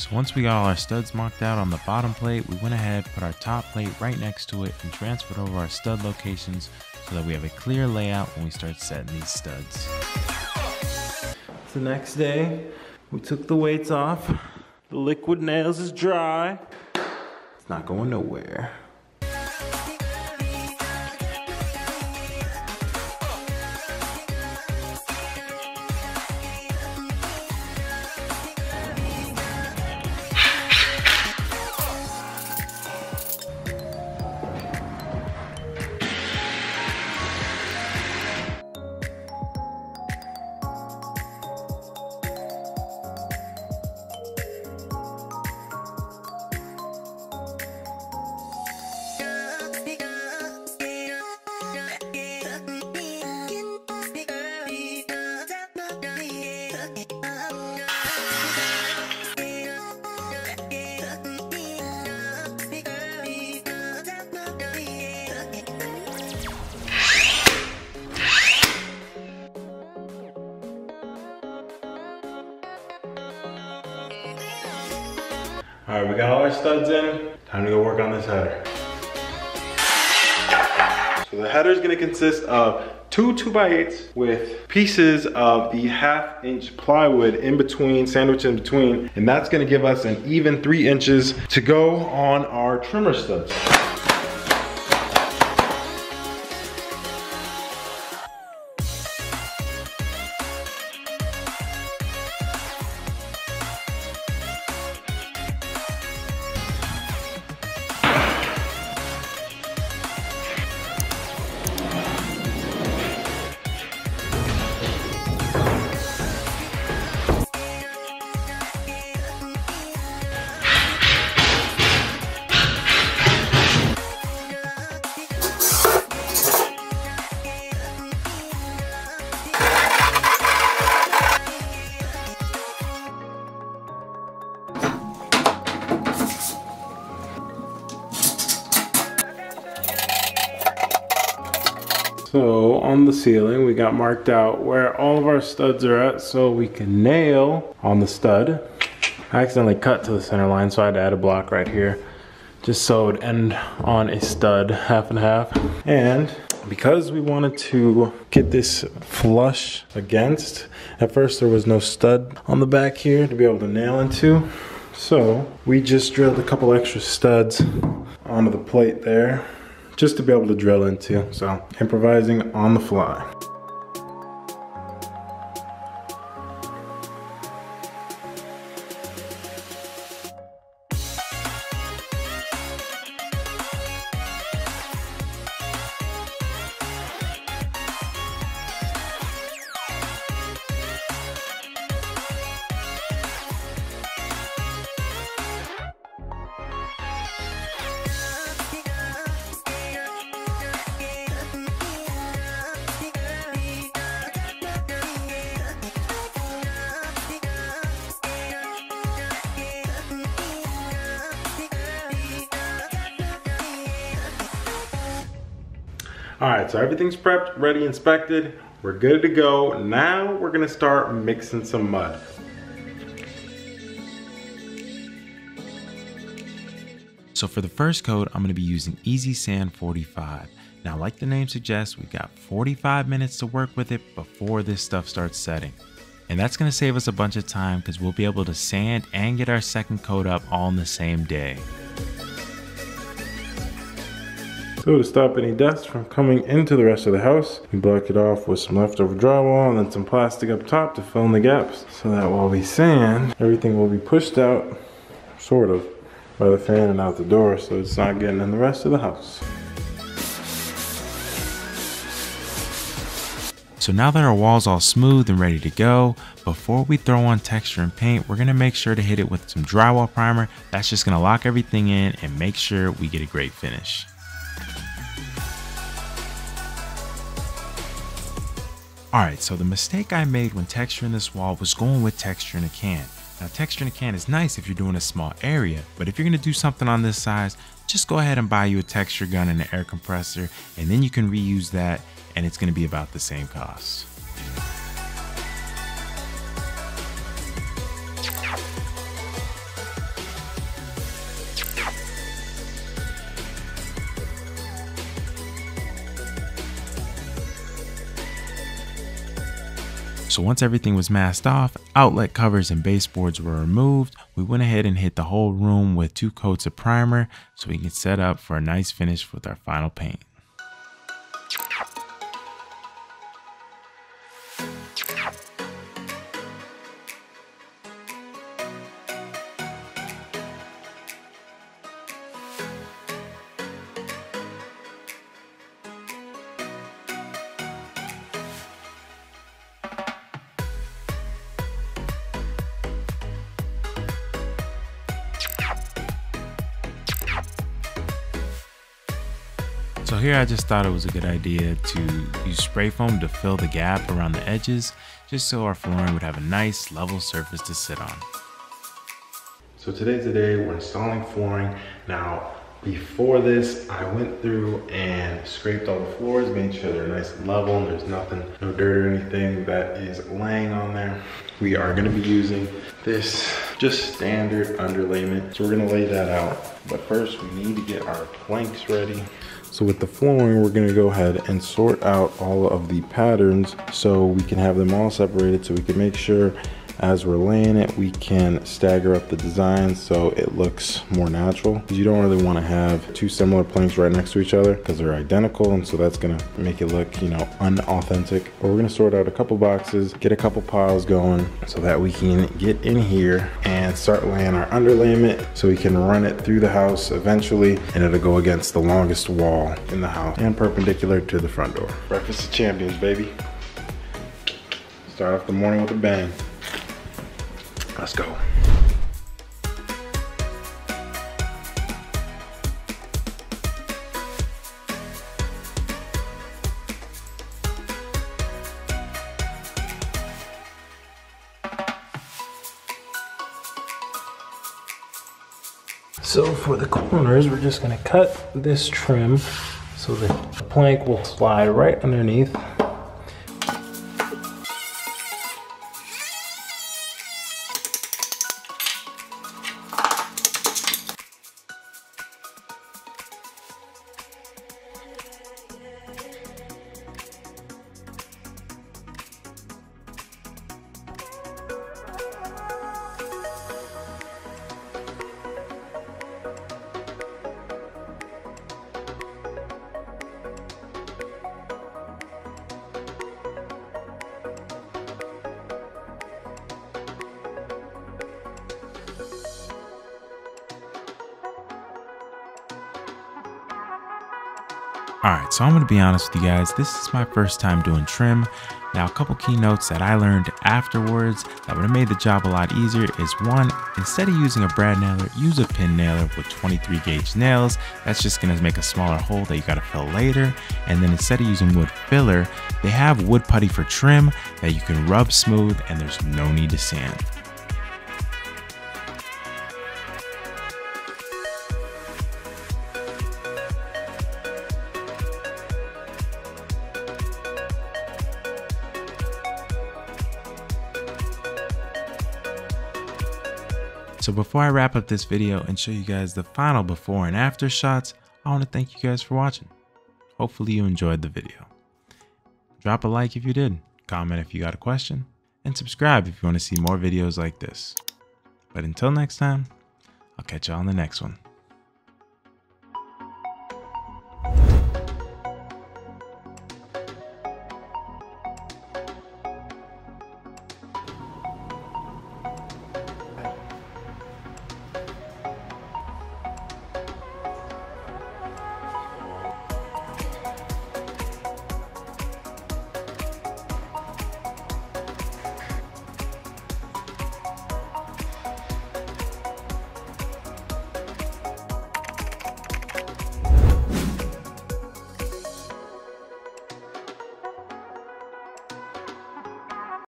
So once we got all our studs marked out on the bottom plate, we went ahead, put our top plate right next to it, and transferred over our stud locations so that we have a clear layout when we start setting these studs. The next day. We took the weights off. The liquid nails is dry. It's not going nowhere. All right, we got all our studs in. Time to go work on this header. So the header is gonna consist of two 2x8s with pieces of the half inch plywood in between, sandwiched in between, and that's gonna give us an even three inches to go on our trimmer studs. On the ceiling, we got marked out where all of our studs are at so we can nail on the stud. I accidentally cut to the center line, so I had to add a block right here just so it would end on a stud half and half. And because we wanted to get this flush against, at first there was no stud on the back here to be able to nail into. So we just drilled a couple extra studs onto the plate there just to be able to drill into. So improvising on the fly. All right, so everything's prepped, ready, inspected. We're good to go. Now we're gonna start mixing some mud. So for the first coat, I'm gonna be using Easy Sand 45. Now, like the name suggests, we've got 45 minutes to work with it before this stuff starts setting. And that's gonna save us a bunch of time because we'll be able to sand and get our second coat up all in the same day. So to stop any dust from coming into the rest of the house, we block it off with some leftover drywall and then some plastic up top to fill in the gaps. So that while we sand, everything will be pushed out, sort of, by the fan and out the door so it's not getting in the rest of the house. So now that our wall's all smooth and ready to go, before we throw on texture and paint, we're gonna make sure to hit it with some drywall primer. That's just gonna lock everything in and make sure we get a great finish. Alright, so the mistake I made when texturing this wall was going with texture in a can. Now texture in a can is nice if you're doing a small area, but if you're gonna do something on this size, just go ahead and buy you a texture gun and an air compressor, and then you can reuse that and it's going to be about the same cost. So once everything was masked off, outlet covers and baseboards were removed, we went ahead and hit the whole room with two coats of primer so we can set up for a nice finish with our final paint. Here I just thought it was a good idea to use spray foam to fill the gap around the edges, just so our flooring would have a nice level surface to sit on. So today's the day we're installing flooring. Now, before this, I went through and scraped all the floors, made sure they're nice and level and there's nothing, no dirt or anything that is laying on there. We are gonna be using this just standard underlayment. So we're gonna lay that out. But first we need to get our planks ready. So with the flooring, we're gonna go ahead and sort out all of the patterns so we can have them all separated so we can make sure as we're laying it, we can stagger up the design so it looks more natural. You don't really want to have two similar planks right next to each other because they're identical and so that's to make it look, you know, unauthentic. But we're to sort out a couple boxes, get a couple piles going so that we can get in here and start laying our underlayment so we can run it through the house eventually and it'll go against the longest wall in the house and perpendicular to the front door. Breakfast of champions, baby. Start off the morning with a bang. Let's go. So for the corners, we're just gonna cut this trim so that the plank will slide right underneath Alright, so I'm going to be honest with you guys, this is my first time doing trim. Now a couple key notes that I learned afterwards that would have made the job a lot easier is one, instead of using a brad nailer, use a pin nailer with 23 gauge nails. That's just going to make a smaller hole that you got to fill later. And then instead of using wood filler, they have wood putty for trim that you can rub smooth and there's no need to sand. So before I wrap up this video and show you guys the final before and after shots, I want to thank you guys for watching. Hopefully you enjoyed the video. Drop a like if you did, comment if you got a question, and subscribe if you want to see more videos like this. But until next time, I'll catch y'all on the next one.